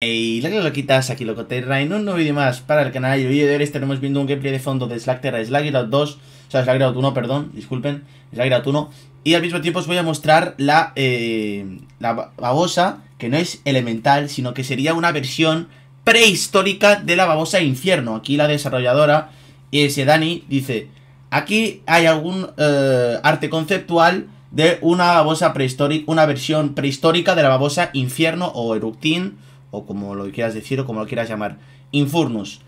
Y lo que lo quitas, aquí lo en un nuevo vídeo más para el canal y el vídeo de hoy estaremos viendo un gameplay de fondo de Slack Terra, Slack 2, o sea, Slack 1, perdón, disculpen, Slack 1 y al mismo tiempo os voy a mostrar la, eh, la babosa, que no es elemental, sino que sería una versión prehistórica de la babosa infierno. Aquí la desarrolladora, ese Dani, dice, aquí hay algún eh, arte conceptual de una babosa prehistórica, una versión prehistórica de la babosa infierno o eructín o como lo quieras decir o como lo quieras llamar. Infurnus.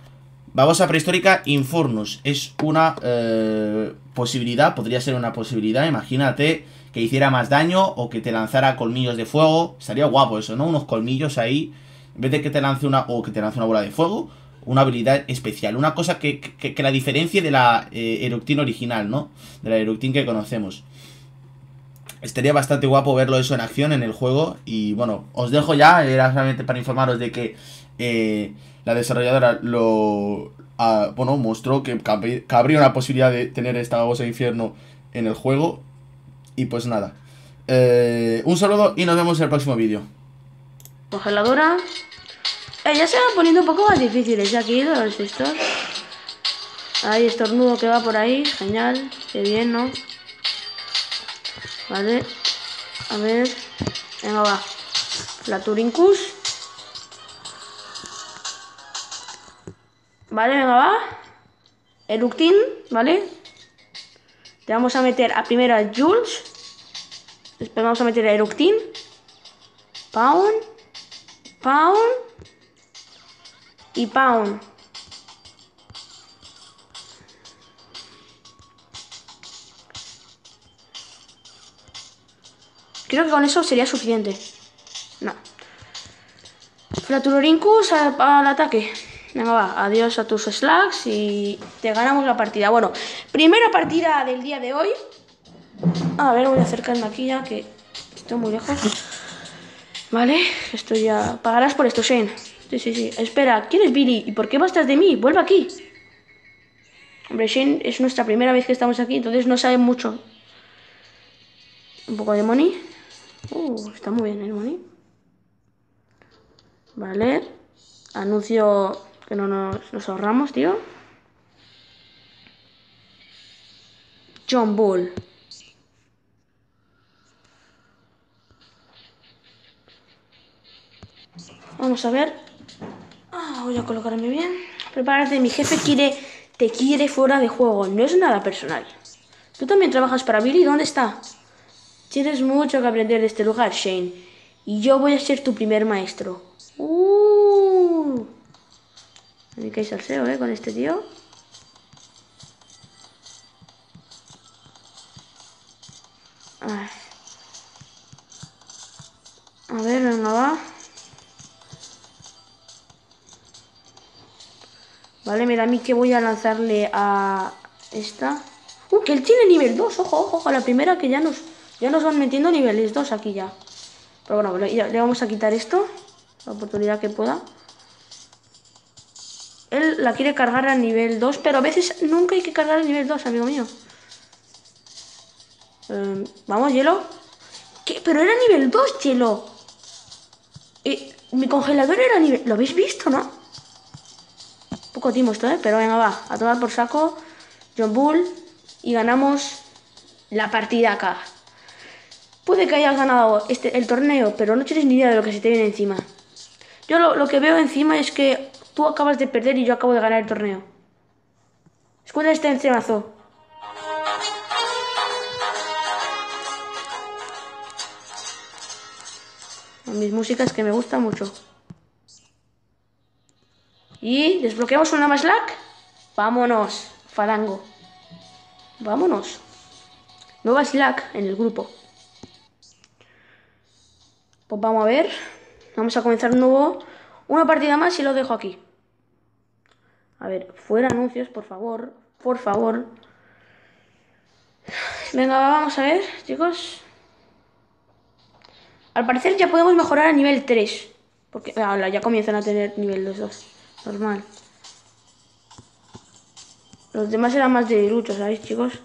Babosa prehistórica Infurnus. Es una eh, posibilidad, podría ser una posibilidad. Imagínate que hiciera más daño o que te lanzara colmillos de fuego. Estaría guapo eso, ¿no? Unos colmillos ahí. En vez de que te lance una o que te lance una bola de fuego, una habilidad especial. Una cosa que, que, la diferencie de la eh, original, ¿no? De la Eructin que conocemos. Estaría bastante guapo verlo eso en acción en el juego. Y bueno, os dejo ya, era solamente para informaros de que eh, la desarrolladora lo ah, bueno, mostró que, cabría una posibilidad de tener esta voz de infierno en el juego. Y pues nada. Eh, un saludo y nos vemos en el próximo vídeo. Congeladora. Eh, ya se van poniendo un poco más difíciles ya aquí los estos. Hay estornudo que va por ahí. Genial. Qué bien, ¿no? Vale. A ver. Venga, va. Turincus Vale, venga, va. Eructin, ¿vale? Le vamos a meter a primero a Jules. Después vamos a meter a Eructin. Pound. Pound. Y Pound. Creo que con eso sería suficiente. No. Flatulorincus al, ataque. Venga, va. Adiós a tus slacks y te ganamos la partida. Bueno, primera partida del día de hoy. A ver, voy a acercarme aquí ya que estoy muy lejos. Vale, esto ya... Pagarás por esto, Shane. Sí, sí, sí. Espera, ¿quién es Billy? ¿Y por qué vas tras de mí? Vuelve aquí. Hombre, Shane es nuestra primera vez que estamos aquí, entonces no sabe mucho. Un poco de money. Uh, está muy bien el money. Vale. Anuncio que no nos, ahorramos, tío. John Bull. Vamos a ver. Ah, voy a colocarme bien. Prepárate, mi jefe quiere, te quiere fuera de juego. No es nada personal. ¿Tú también trabajas para Billy? ¿Dónde está? Tienes mucho que aprender de este lugar, Shane. Y yo voy a ser tu primer maestro. Uh. Me al salseo, ¿eh? Con este tío. A ver, venga, va. Vale, me da a mí que voy a lanzarle a esta. Uh, que él tiene nivel 2. Ojo, ojo, ojo. La primera que ya nos... Ya nos van metiendo niveles 2 aquí ya. Pero bueno, le vamos a quitar esto. La oportunidad que pueda. Él la quiere cargar a nivel 2, pero a veces nunca hay que cargar a nivel 2, amigo mío. Em, vamos, hielo. ¿Qué? Pero era nivel 2, hielo. Y mi congelador era nivel... ¿Lo habéis visto, no? Un poco timo esto, ¿eh? Pero venga, va. A tomar por saco. John Bull. Y ganamos la partida acá. Puede que hayas ganado este, el torneo, pero no tienes ni idea de lo que se te viene encima. Yo lo, que veo encima es que tú acabas de perder y yo acabo de ganar el torneo. Escucha este encemazo. Mis músicas que me gustan mucho. Y desbloqueamos una más lag. Vámonos, Falango. Vámonos. Nueva Slack en el grupo. Pues vamos a ver. Vamos a comenzar un nuevo, una partida más y lo dejo aquí. A ver, fuera anuncios, por favor. Por favor. Venga, vamos a ver, chicos. Al parecer ya podemos mejorar a nivel 3. Porque ahora ya comienzan a tener nivel 2. Normal. Los demás eran más de lucho, ¿sabéis, chicos?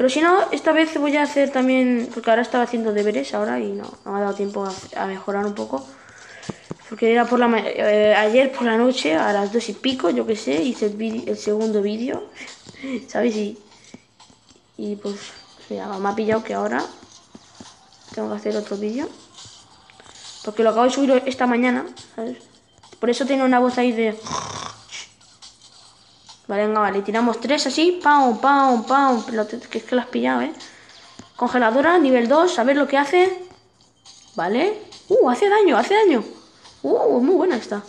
Pero si no, esta vez voy a hacer también, porque ahora estaba haciendo deberes ahora y no, no me ha dado tiempo a, mejorar un poco. Porque era por la eh, ayer por la noche, a las dos y pico, yo que sé, hice el segundo vídeo, ¿sabes? Y, y pues, mira, me ha pillado que ahora tengo que hacer otro vídeo. Porque lo acabo de subir esta mañana, ¿sabes? Por eso tiene una voz ahí de... Vale, venga, vale, tiramos tres así, pam, pam, pam, que es que lo has pillado, ¿eh? Congeladora, nivel 2, a ver lo que hace. Vale. Uh, hace daño, hace daño. Uh, muy buena está.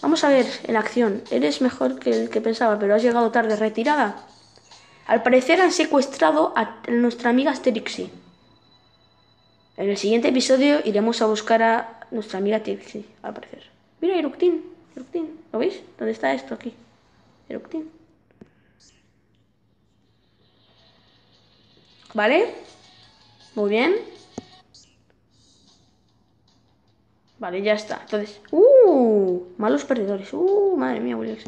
Vamos a ver en acción. Eres mejor que el que pensaba, pero has llegado tarde. Retirada. Al parecer han secuestrado a nuestra amiga Asterixie. En el siguiente episodio iremos a buscar a nuestra amiga Asterixie, al parecer. Mira, Eructin. Eructin. ¿Lo veis? ¿Dónde está esto aquí? ¿Vale? Muy bien. Vale, ya está. Entonces, ¡uh! Malos perdedores. ¡uh! Madre mía, Willis.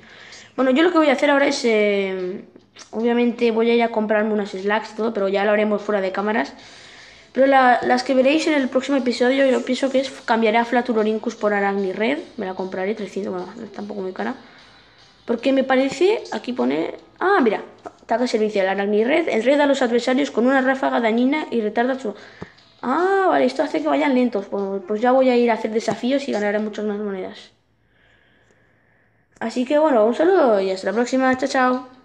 Bueno, yo lo que voy a hacer ahora es. eh, obviamente voy a ir a comprarme unas slacks y todo, pero ya lo haremos fuera de cámaras. Pero la- las que veréis en el próximo episodio, yo pienso que es cambiaré a Flatulorhynchus por Arachnired. Me la compraré 300, bueno, tampoco muy cara. Porque me parece, aquí pone... Ah, mira, ataque servicial, Arachnired enreda a los adversarios con una ráfaga dañina y retarda su... Ah, vale, esto hace que vayan lentos. Bueno, pues ya voy a ir a hacer desafíos y ganaré muchas más monedas. Así que bueno, un saludo y hasta la próxima. Chao, chao.